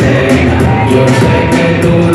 you're taking too